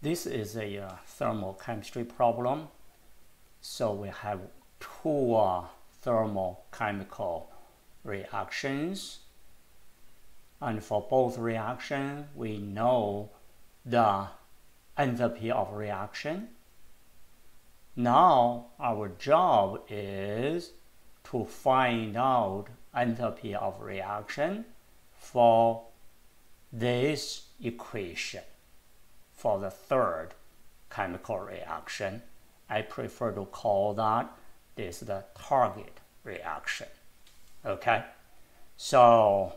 This is a uh, thermochemistry problem. So we have two uh, thermochemical reactions. And for both reactions, we know the enthalpy of reaction. Now our job is to find out enthalpy of reaction for this equation for the third chemical reaction. I prefer to call that this the target reaction. Okay, so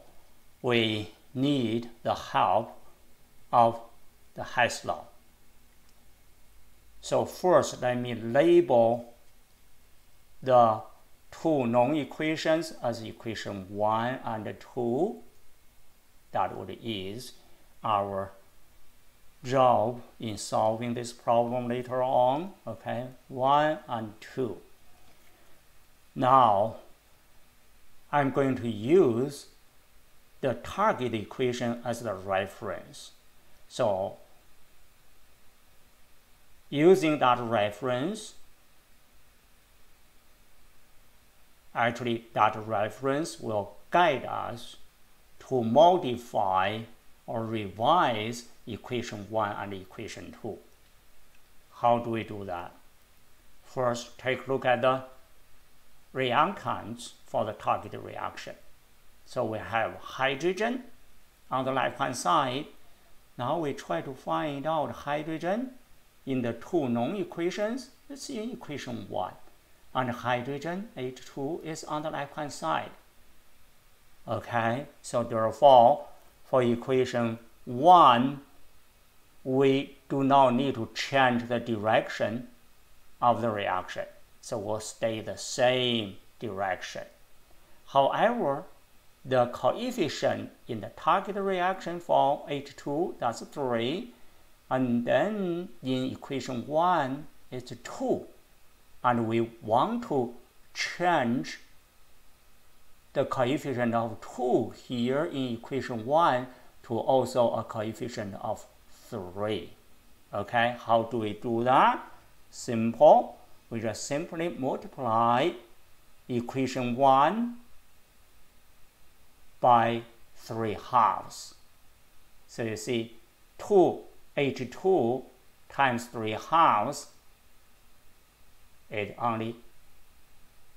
we need the help of the Hess law. So first, let me label the two known equations as equation 1 and 2. That would is our job in solving this problem later on, okay? 1 and 2. Now, I'm going to use the target equation as the reference. So, using that reference, actually that reference will guide us to modify or revise equation 1 and equation 2. How do we do that? First, take a look at the reactants for the target reaction. So we have hydrogen on the left-hand side. Now we try to find out hydrogen in the two known equations. It's in equation 1. And hydrogen, H2, is on the left-hand side. Okay, so therefore, for equation 1, we do not need to change the direction of the reaction. So we'll stay the same direction. However, the coefficient in the target reaction for H2, that's 3, and then in equation 1, it's 2. And we want to change the coefficient of 2 here in equation 1 to also a coefficient of 3. Okay, how do we do that? Simple. We just simply multiply equation 1 by 3 halves. So you see 2H2 times 3 halves, it only,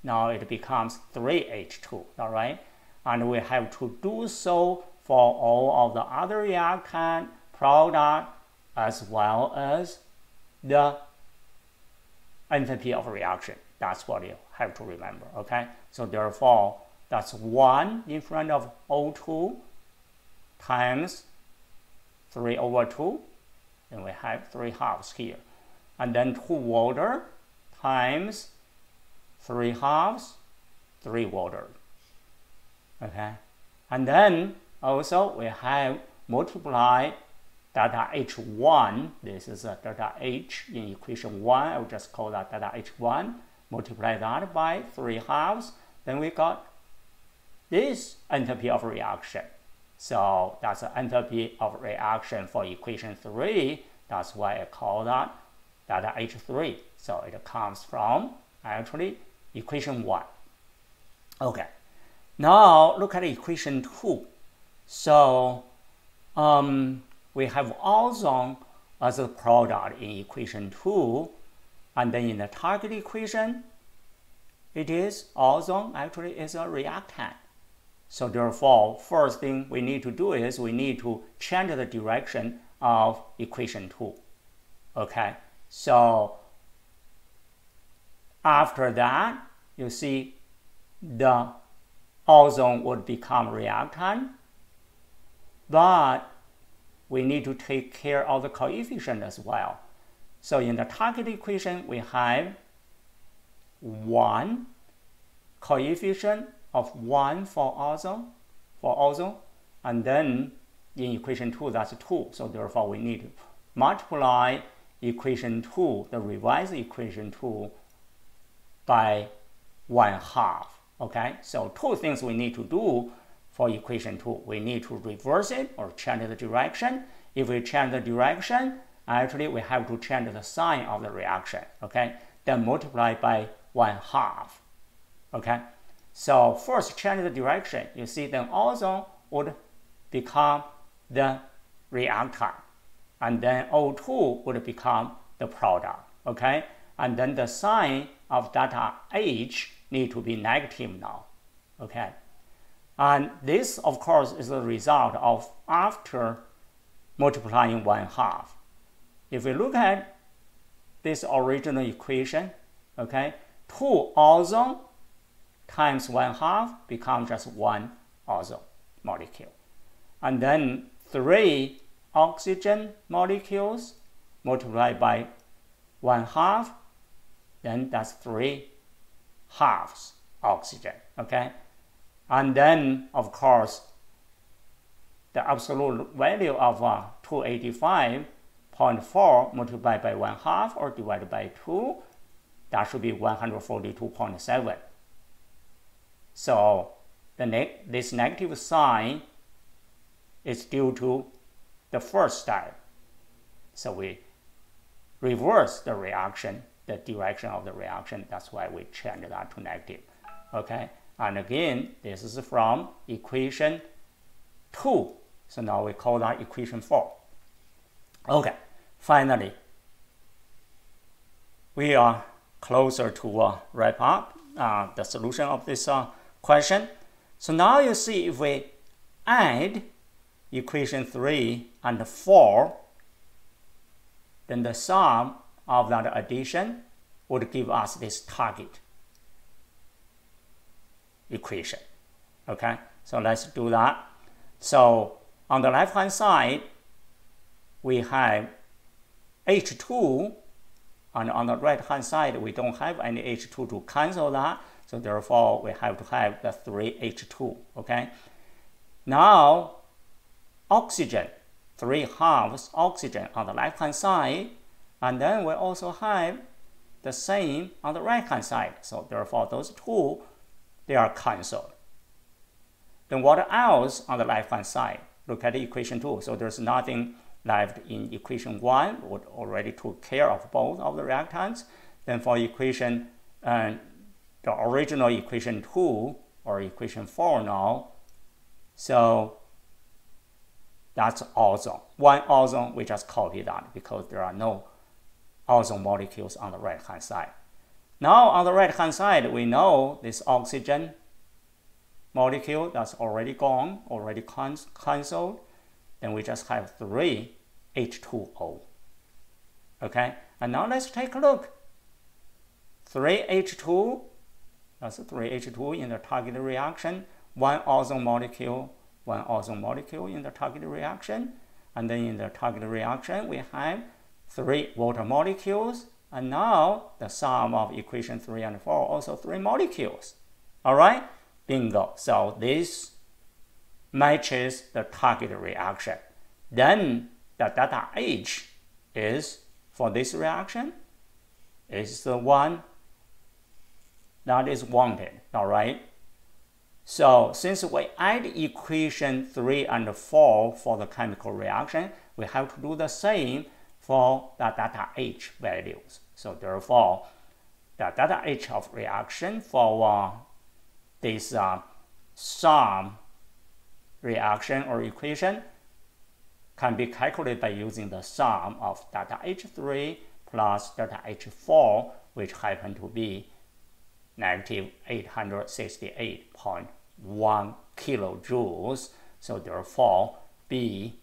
now it becomes 3H2, all right? And we have to do so for all of the other reactant product as well as the enthalpy of reaction. That's what you have to remember, okay? So therefore, that's 1 in front of O2 times 3 over 2, and we have 3 halves here. And then 2 water times 3 halves, 3 water. Okay? And then also we have multiply delta H1, this is a delta H in equation 1, I will just call that delta H1, multiply that by 3 halves, then we got this enthalpy of reaction. So that's the enthalpy of reaction for equation 3, that's why I call that delta H3. So it comes from actually equation 1. Okay, now look at equation 2. So um, we have ozone as a product in equation 2, and then in the target equation, it is ozone actually is a reactant. So therefore, first thing we need to do is we need to change the direction of equation 2. Okay, so after that, you see the ozone would become reactant, but we need to take care of the coefficient as well. So in the target equation, we have 1 coefficient of 1 for ozone, for ozone, and then in equation 2, that's 2. So therefore, we need to multiply equation 2, the revised equation 2, by 1 half. Okay, so two things we need to do for equation 2. We need to reverse it or change the direction. If we change the direction, actually we have to change the sign of the reaction, okay? Then multiply by 1 half, okay? So first change the direction. You see then ozone would become the reactant. And then O2 would become the product, okay? And then the sign of delta H need to be negative now, okay? And this, of course, is the result of after multiplying one half. If we look at this original equation, okay, 2 ozone times 1 half becomes just 1 ozone molecule. And then 3 oxygen molecules multiplied by 1 half, then that's 3 halves oxygen, okay? And then, of course, the absolute value of uh, 285.4 multiplied by 1 half or divided by 2, that should be 142.7. So the ne this negative sign is due to the first step. So we reverse the reaction, the direction of the reaction. That's why we change that to negative. Okay. And again, this is from equation 2. So now we call that equation 4. Okay, finally, we are closer to uh, wrap up uh, the solution of this uh, question. So now you see if we add equation 3 and 4, then the sum of that addition would give us this target equation. Okay, so let's do that. So on the left hand side, we have H2, and on the right hand side, we don't have any H2 to cancel that. So therefore, we have to have the 3H2. Okay. Now, oxygen, 3 halves oxygen on the left hand side, and then we also have the same on the right hand side. So therefore, those two they are cancelled. Then what else on the left-hand side? Look at the equation 2. So there's nothing left in equation 1. We already took care of both of the reactants. Then for equation, uh, the original equation 2 or equation 4 now, so that's ozone. One ozone, we just copy that because there are no ozone molecules on the right-hand side. Now on the right hand side, we know this oxygen molecule that's already gone, already cancelled. Then we just have three H2O. Okay, and now let's take a look. 3H2, that's 3H2 in the target reaction, one ozone molecule, one ozone molecule in the target reaction. And then in the target reaction, we have three water molecules and now the sum of equation 3 and 4 also three molecules. All right, bingo. So this matches the target reaction. Then the delta H is for this reaction is the one that is wanted. All right. So since we add equation 3 and 4 for the chemical reaction, we have to do the same for the delta H values. So therefore, the delta H of reaction for uh, this uh, sum reaction or equation can be calculated by using the sum of delta H3 plus delta H4, which happen to be negative 868.1 kilojoules. So therefore, B